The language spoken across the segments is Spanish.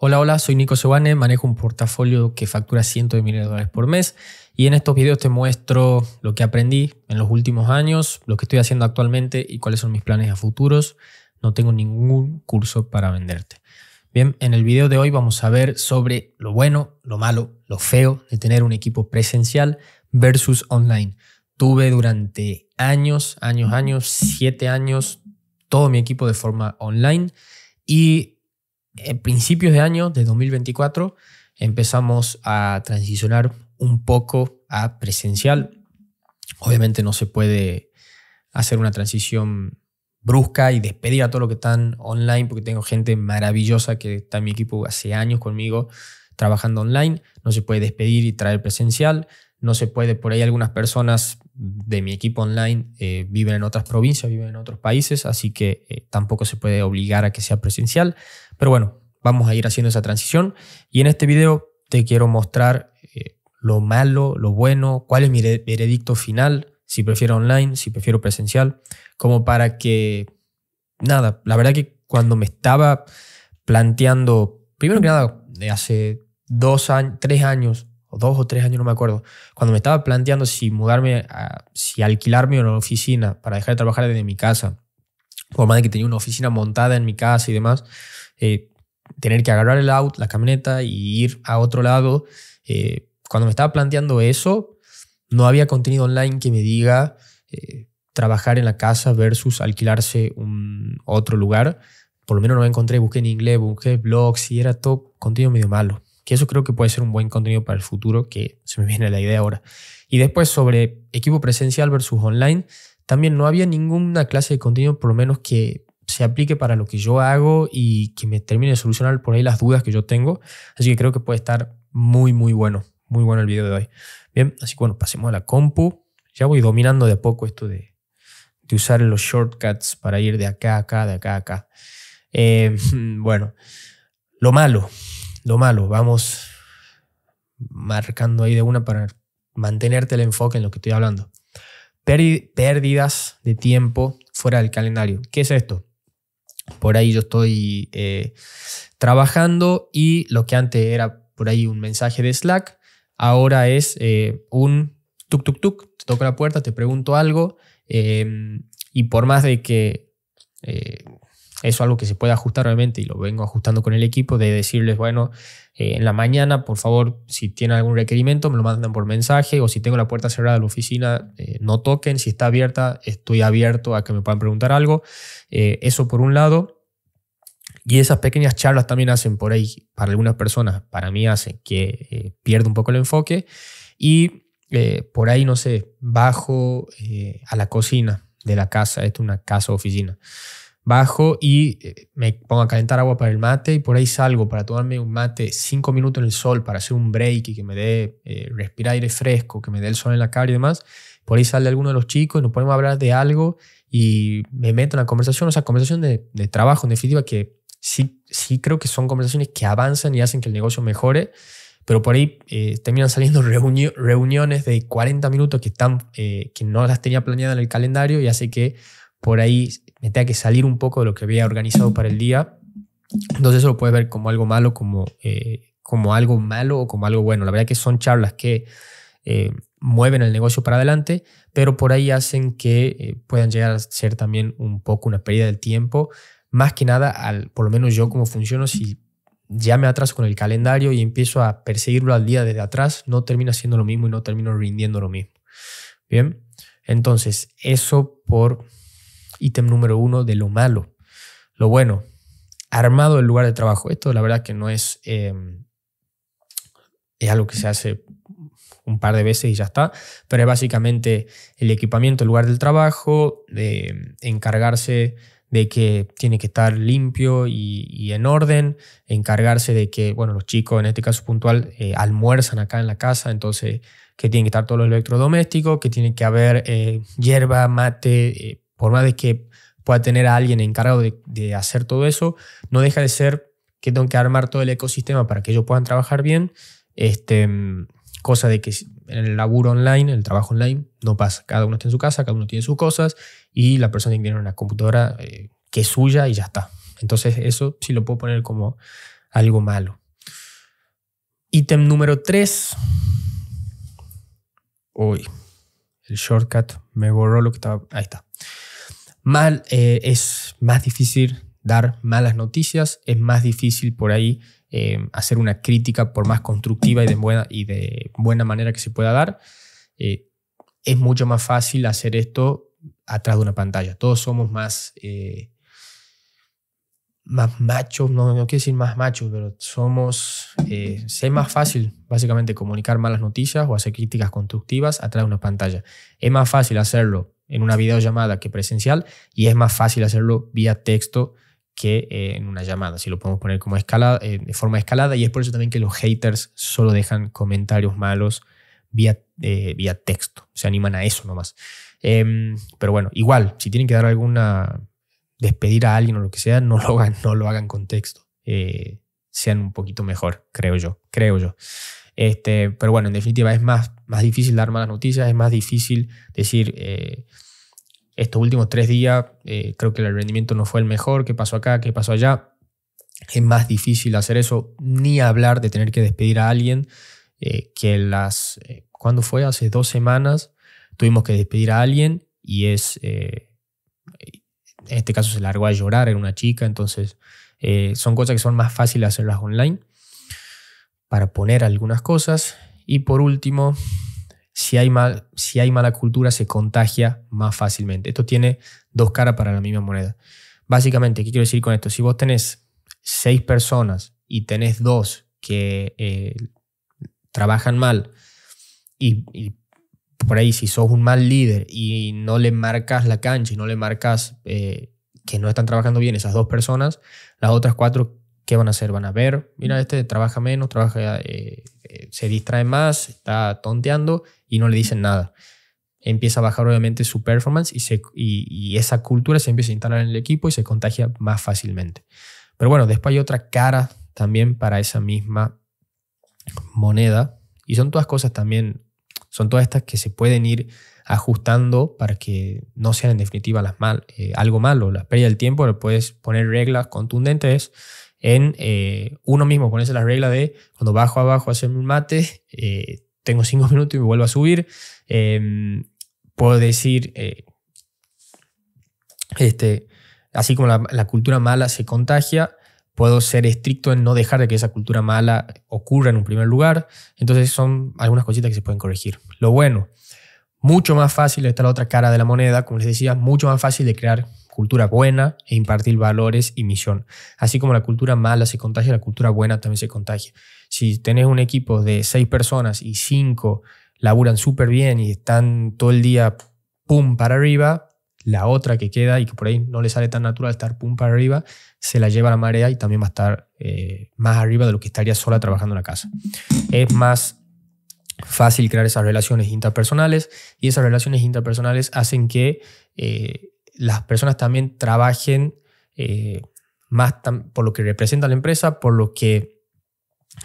Hola, hola, soy Nico Sebane, manejo un portafolio que factura cientos de miles de dólares por mes y en estos videos te muestro lo que aprendí en los últimos años, lo que estoy haciendo actualmente y cuáles son mis planes a futuros. No tengo ningún curso para venderte. Bien, en el video de hoy vamos a ver sobre lo bueno, lo malo, lo feo de tener un equipo presencial versus online. Tuve durante años, años, años, siete años, todo mi equipo de forma online y en principios de año de 2024 empezamos a transicionar un poco a presencial. Obviamente no se puede hacer una transición brusca y despedir a todo lo que están online porque tengo gente maravillosa que está en mi equipo hace años conmigo trabajando online. No se puede despedir y traer presencial. No se puede, por ahí algunas personas de mi equipo online eh, viven en otras provincias, viven en otros países, así que eh, tampoco se puede obligar a que sea presencial. Pero bueno, vamos a ir haciendo esa transición y en este video te quiero mostrar eh, lo malo, lo bueno, cuál es mi veredicto final, si prefiero online, si prefiero presencial, como para que, nada, la verdad que cuando me estaba planteando, primero que nada, hace dos años, tres años, o dos o tres años, no me acuerdo, cuando me estaba planteando si mudarme, si alquilarme una oficina para dejar de trabajar desde mi casa, por más de que tenía una oficina montada en mi casa y demás, eh, tener que agarrar el auto, la camioneta y ir a otro lado. Eh, cuando me estaba planteando eso, no había contenido online que me diga eh, trabajar en la casa versus alquilarse un otro lugar. Por lo menos no me encontré, busqué en inglés, busqué blogs y era todo contenido medio malo que eso creo que puede ser un buen contenido para el futuro, que se me viene la idea ahora. Y después sobre equipo presencial versus online, también no había ninguna clase de contenido, por lo menos que se aplique para lo que yo hago y que me termine de solucionar por ahí las dudas que yo tengo. Así que creo que puede estar muy, muy bueno, muy bueno el video de hoy. Bien, así que bueno, pasemos a la compu. Ya voy dominando de poco esto de, de usar los shortcuts para ir de acá a acá, de acá a acá. Eh, bueno, lo malo lo malo. Vamos marcando ahí de una para mantenerte el enfoque en lo que estoy hablando. Pérdidas de tiempo fuera del calendario. ¿Qué es esto? Por ahí yo estoy eh, trabajando y lo que antes era por ahí un mensaje de Slack, ahora es eh, un tuk tuk tuk, te toco la puerta, te pregunto algo em, y por más de que eh, eso es algo que se puede ajustar realmente y lo vengo ajustando con el equipo de decirles, bueno, eh, en la mañana, por favor, si tienen algún requerimiento, me lo mandan por mensaje o si tengo la puerta cerrada de la oficina, eh, no toquen, si está abierta, estoy abierto a que me puedan preguntar algo. Eh, eso por un lado. Y esas pequeñas charlas también hacen por ahí, para algunas personas, para mí hacen que pierda un poco el enfoque. Y por ahí, no sé, bajo a la cocina de la casa, esto es una casa oficina bajo y eh, me pongo a calentar agua para el mate y por ahí salgo para tomarme un mate cinco minutos en el sol para hacer un break y que me dé eh, respirar aire fresco, que me dé el sol en la cara y demás. Por ahí sale alguno de los chicos y nos ponemos a hablar de algo y me meto en la conversación, o sea, conversación de, trabajo, en definitiva, que sí, sí creo que son conversaciones que avanzan y hacen que el negocio mejore, pero por ahí eh, terminan saliendo reuniones de 40 minutos que, están, que no las tenía planeadas en el calendario y hace que por ahí me tenga que salir un poco de lo que había organizado para el día. Entonces eso lo puedes ver como algo malo, como, eh, como algo malo o como algo bueno. La verdad que son charlas que eh, mueven el negocio para adelante, pero por ahí hacen que eh, puedan llegar a ser también un poco una pérdida del tiempo. Más que nada, al, por lo menos yo como funciono, si ya me atraso con el calendario y empiezo a perseguirlo al día desde atrás, no termina siendo lo mismo y no termino rindiendo lo mismo. Bien, entonces eso por ítem número uno de lo malo. Lo bueno, armado el lugar de trabajo. Esto la verdad que no es, em, es algo que se hace un par de veces y ya está, pero es básicamente el equipamiento, el lugar del trabajo, de encargarse de que tiene que estar limpio y, en orden, encargarse de que, bueno, los chicos en este caso puntual eh, almuerzan acá en la casa, entonces que tienen que estar todos los electrodomésticos, que tiene que haber eh, hierba, mate, eh, por más de que pueda tener a alguien encargado de, hacer todo eso, no deja de ser que tengo que armar todo el ecosistema para que ellos puedan trabajar bien. Este, cosa de que en el laburo online, en el trabajo online, no pasa. Cada uno está en su casa, cada uno tiene sus cosas y la persona tiene que tener una computadora eh, que es suya y ya está. Entonces eso sí lo puedo poner como algo malo. Ítem número 3. Uy, el shortcut me borró lo que estaba. Ahí está. Mal, eh, es más difícil dar malas noticias, es más difícil por ahí eh, hacer una crítica por más constructiva y de buena, y de buena manera que se pueda dar. Eh, es mucho más fácil hacer esto atrás de una pantalla. Todos somos más, más machos, no, no quiero decir más machos, pero somos, es más fácil básicamente comunicar malas noticias o hacer críticas constructivas atrás de una pantalla. Es más fácil hacerlo en una videollamada que presencial y es más fácil hacerlo vía texto que eh, en una llamada, si lo podemos poner como escalada, eh, de forma escalada, y es por eso también que los haters solo dejan comentarios malos vía, eh, vía texto, se animan a eso nomás. Em, pero bueno, igual, si tienen que dar alguna, despedir a alguien o lo que sea, no lo hagan, no lo hagan con texto, sean un poquito mejor, creo yo, creo yo. Este, pero bueno, en definitiva es más, más difícil dar malas noticias, es más difícil decir, eh, estos últimos tres días eh, creo que el rendimiento no fue el mejor, qué pasó acá, qué pasó allá. Es más difícil hacer eso, ni hablar de tener que despedir a alguien, eh, que las, ¿cuándo fue? Hace dos semanas tuvimos que despedir a alguien y es, en este caso se largó a llorar, era una chica, entonces son cosas que son más fáciles hacerlas online para poner algunas cosas. Y por último, si hay, mal, si hay mala cultura se contagia más fácilmente. Esto tiene dos caras para la misma moneda. Básicamente, ¿qué quiero decir con esto? Si vos tenés seis personas y tenés dos que eh, trabajan mal y, por ahí si sos un mal líder y no le marcas la cancha y no le marcas eh, que no están trabajando bien esas dos personas, las otras cuatro ¿qué van a hacer? Van a ver, mira, este trabaja menos, trabaja, eh, eh, se distrae más, está tonteando y no le dicen nada. Empieza a bajar obviamente su performance y, se, y, esa cultura se empieza a instalar en el equipo y se contagia más fácilmente. Pero bueno, después hay otra cara también para esa misma moneda y son todas cosas también, son todas estas que se pueden ir ajustando para que no sean en definitiva las mal, eh, algo malo. La pérdida del tiempo, le puedes poner reglas contundentes en eh, uno mismo ponerse la regla de cuando bajo abajo a hacerme un mate, eh, tengo cinco minutos y me vuelvo a subir. Em, puedo decir, eh, este, así como la, cultura mala se contagia, puedo ser estricto en no dejar de que esa cultura mala ocurra en un primer lugar. Entonces son algunas cositas que se pueden corregir. Lo bueno, mucho más fácil, está la otra cara de la moneda, como les decía, mucho más fácil de crear cultura buena e impartir valores y misión. Así como la cultura mala se contagia, la cultura buena también se contagia. Si tenés un equipo de seis personas y cinco laburan súper bien y están todo el día pum para arriba, la otra que queda y que por ahí no le sale tan natural estar pum para arriba, se la lleva a la marea y también va a estar eh, más arriba de lo que estaría sola trabajando en la casa. Es más fácil crear esas relaciones interpersonales y esas relaciones interpersonales hacen que eh, las personas también trabajen eh, más por lo que representa la empresa, por lo que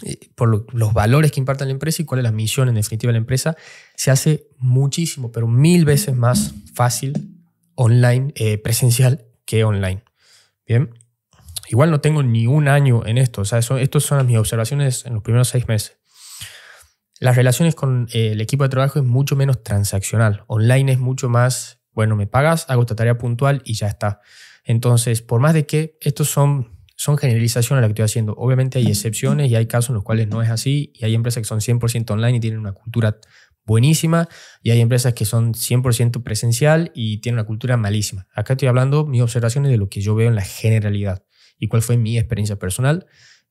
eh, por los valores que imparta la empresa y cuál es la misión en definitiva de la empresa, se hace muchísimo, pero mil veces más fácil online, eh, presencial que online. Bien, igual no tengo ni un año en esto, o sea, eso, estas son mis observaciones en los primeros seis meses. Las relaciones con el equipo de trabajo es mucho menos transaccional, online es mucho más bueno, me pagas, hago esta tarea puntual y ya está. Entonces, por más de que estos son, son generalizaciones lo que estoy haciendo, obviamente hay excepciones y hay casos en los cuales no es así y hay empresas que son 100% online y tienen una cultura buenísima y hay empresas que son 100% presencial y tienen una cultura malísima. Acá estoy hablando mis observaciones de lo que yo veo en la generalidad y cuál fue mi experiencia personal.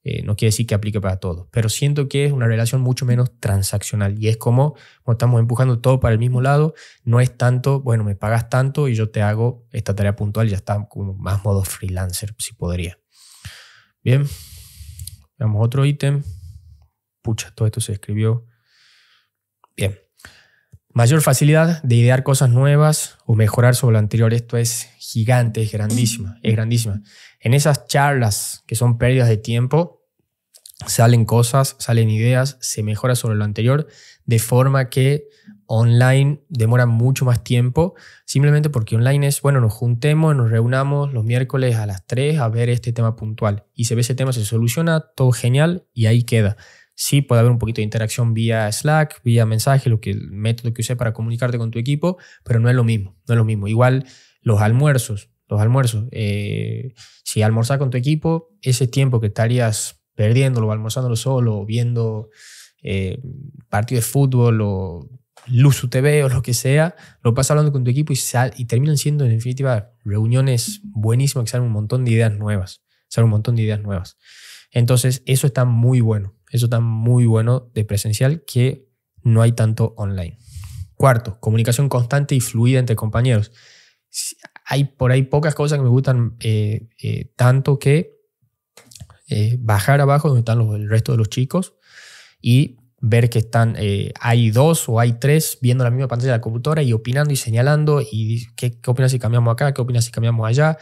Eh, no quiere decir que aplique para todo, pero siento que es una relación mucho menos transaccional y es como, estamos empujando todo para el mismo lado, no es tanto, bueno, me pagas tanto y yo te hago esta tarea puntual, ya está como más modo freelancer, si podría. Bien, veamos otro ítem. Pucha, todo esto se escribió. Bien. Mayor facilidad de idear cosas nuevas o mejorar sobre lo anterior. Esto es gigante, es grandísima, es grandísima. En esas charlas que son pérdidas de tiempo, salen cosas, salen ideas, se mejora sobre lo anterior, de forma que online demora mucho más tiempo, simplemente porque online es, bueno, nos juntemos, nos reunamos los miércoles a las 3 a ver este tema puntual. Y se ve ese tema, se soluciona, todo genial y ahí queda. Sí puede haber un poquito de interacción vía Slack, vía mensaje, lo que el método que uses para comunicarte con tu equipo, pero no es lo mismo, no es lo mismo. Igual los almuerzos, los almuerzos, eh, si almorzas con tu equipo, ese tiempo que estarías perdiéndolo, almorzándolo solo, viendo eh, partido de fútbol o Luzu TV o lo que sea, lo pasas hablando con tu equipo y, y terminan siendo en definitiva reuniones buenísimas que salen un montón de ideas nuevas, salen un montón de ideas nuevas. Entonces, eso está muy bueno, eso está muy bueno de presencial que no hay tanto online. Cuarto, comunicación constante y fluida entre compañeros. Hay por ahí pocas cosas que me gustan eh, eh, tanto que eh, bajar abajo donde están los, el resto de los chicos y ver que están, hay dos o hay tres viendo la misma pantalla de la computadora y opinando y señalando y qué, opinas si cambiamos acá, qué opinas si cambiamos allá,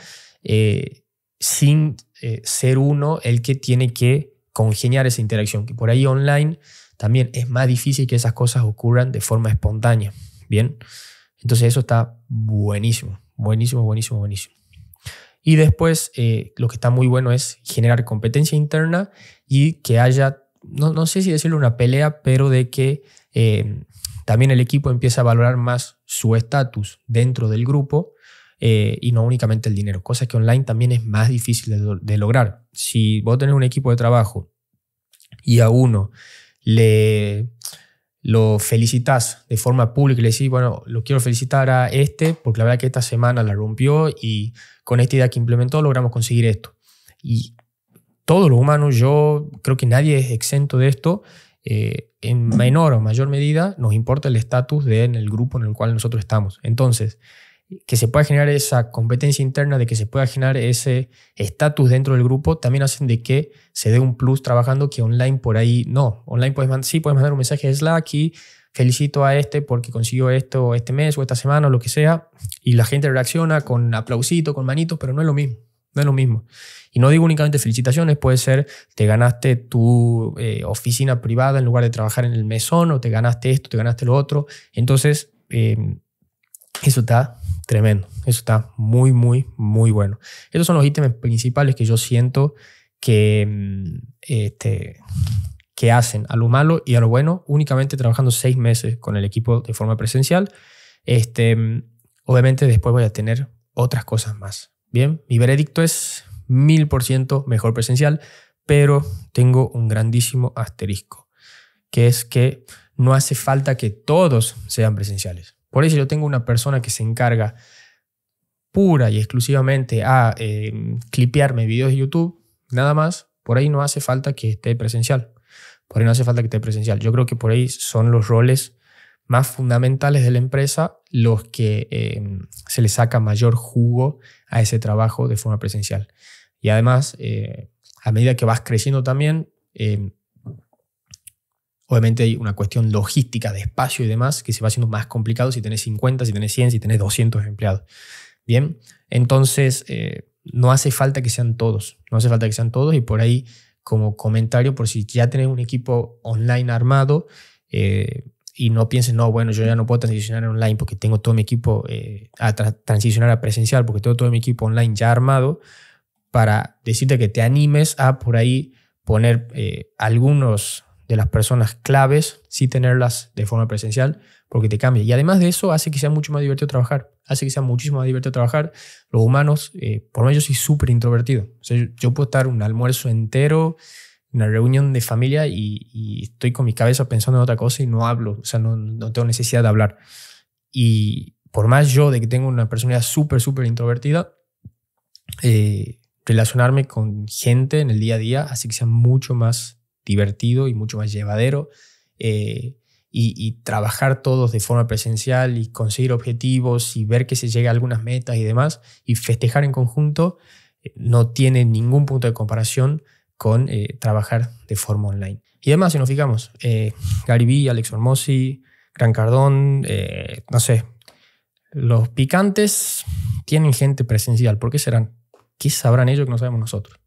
sin ser uno el que tiene que congeniar esa interacción, que por ahí online también es más difícil que esas cosas ocurran de forma espontánea, ¿bien? Entonces eso está buenísimo, buenísimo, buenísimo, buenísimo. Y después lo que está muy bueno es generar competencia interna y que haya no, sé si decirlo una pelea, pero de que eh, también el equipo empieza a valorar más su estatus dentro del grupo eh, y no únicamente el dinero, cosa que online también es más difícil de, lograr. Si vos tenés un equipo de trabajo y a uno le lo felicitas de forma pública y le decís, bueno, lo quiero felicitar a este porque la verdad que esta semana la rompió y con esta idea que implementó logramos conseguir esto. Y todos los humanos, yo creo que nadie es exento de esto, eh, en menor o mayor medida nos importa el estatus de en el grupo en el cual nosotros estamos. Entonces, que se pueda generar esa competencia interna, de que se pueda generar ese estatus dentro del grupo, también hacen de que se dé un plus trabajando que online por ahí no. Online puedes sí, puedes mandar un mensaje de Slack y felicito a este porque consiguió esto este mes o esta semana o lo que sea, y la gente reacciona con aplausito, con manitos, pero no es lo mismo. No es lo mismo. Y no digo únicamente felicitaciones, puede ser te ganaste tu eh, oficina privada en lugar de trabajar en el mesón, o te ganaste esto, te ganaste lo otro. Entonces, em, eso está tremendo. Eso está muy, muy, muy bueno. Estos son los ítems principales que yo siento que, em, este, que hacen a lo malo y a lo bueno únicamente trabajando seis meses con el equipo de forma presencial. Este, em, obviamente después voy a tener otras cosas más. Bien, mi veredicto es mil por ciento mejor presencial, pero tengo un grandísimo asterisco, que es que no hace falta que todos sean presenciales. Por eso yo tengo una persona que se encarga pura y exclusivamente a eh, clipearme videos de YouTube, nada más, por ahí no hace falta que esté presencial. Por ahí no hace falta que esté presencial. Yo creo que por ahí son los roles más fundamentales de la empresa los que em, se le saca mayor jugo a ese trabajo de forma presencial. Y además, eh, a medida que vas creciendo también, em, obviamente hay una cuestión logística de espacio y demás que se va haciendo más complicado si tenés 50, si tenés 100, si tenés 200 empleados. Bien, entonces eh, no hace falta que sean todos, no hace falta que sean todos y por ahí como comentario, por si ya tenés un equipo online armado, eh, y no pienses, no, bueno, yo ya no puedo transicionar online porque tengo todo mi equipo eh, a transicionar a presencial, porque tengo todo mi equipo online ya armado, para decirte que te animes a por ahí poner algunos de las personas claves, sí tenerlas de forma presencial, porque te cambia. Y además de eso, hace que sea mucho más divertido trabajar. Hace que sea muchísimo más divertido trabajar. Los humanos, eh, por lo menos yo soy súper introvertido. Yo puedo estar un almuerzo entero una reunión de familia y, estoy con mi cabeza pensando en otra cosa y no hablo, o sea, no, no tengo necesidad de hablar. Y por más yo de que tengo una personalidad súper, súper introvertida, eh, relacionarme con gente en el día a día así que sea mucho más divertido y mucho más llevadero. Eh, y, trabajar todos de forma presencial y conseguir objetivos y ver que se llega a algunas metas y demás y festejar en conjunto eh, no tiene ningún punto de comparación con eh, trabajar de forma online. Y además, si nos fijamos, eh, Gary Vee, Alex Hormozzi, Gran Cardón, no sé, los picantes tienen gente presencial. ¿Por qué serán? ¿Qué sabrán ellos que no sabemos nosotros?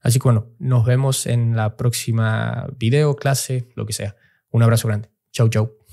Así que bueno, nos vemos en la próxima video, clase, lo que sea. Un abrazo grande. Chau, chau.